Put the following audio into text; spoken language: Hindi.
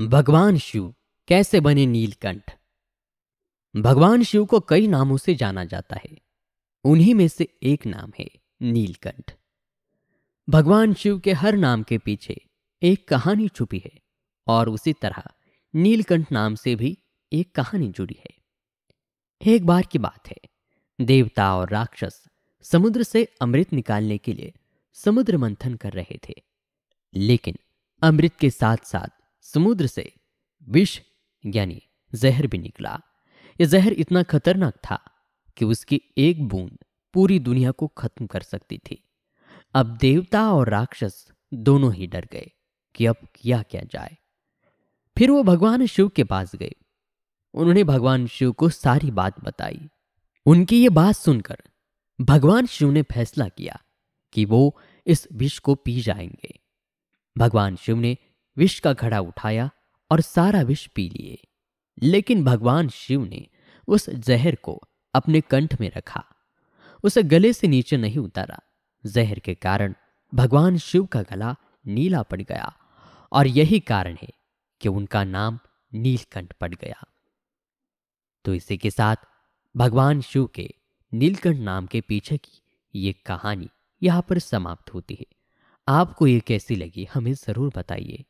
भगवान शिव कैसे बने नीलकंठ? भगवान शिव को कई नामों से जाना जाता है। उन्हीं में से एक नाम है नीलकंठ। भगवान शिव के हर नाम के पीछे एक कहानी छुपी है और उसी तरह नीलकंठ नाम से भी एक कहानी जुड़ी है। एक बार की बात है, देवता और राक्षस समुद्र से अमृत निकालने के लिए समुद्र मंथन कर रहे थे। लेकिन अमृत के साथ साथ समुद्र से विष, यानी जहर भी निकला। यह जहर इतना खतरनाक था कि उसकी एक बूंद पूरी दुनिया को खत्म कर सकती थी। अब देवता और राक्षस दोनों ही डर गए कि अब किया क्या जाए। फिर वो भगवान शिव के पास गए। उन्होंने भगवान शिव को सारी बात बताई। उनकी ये बात सुनकर भगवान शिव ने फैसला किया कि वो इस विष को पी जाएँगे। भगवान शिव ने विष का घड़ा उठाया और सारा विष पी लिए। लेकिन भगवान शिव ने उस जहर को अपने कंठ में रखा। उसे गले से नीचे नहीं उतारा। जहर के कारण भगवान शिव का गला नीला पड़ गया और यही कारण है कि उनका नाम नीलकंठ पड़ गया। तो इसी के साथ भगवान शिव के नीलकंठ नाम के पीछे की ये कहानी यहाँ पर समाप्त होती है। आपको ये कैसी लगी हमें ज़रूर बताइए।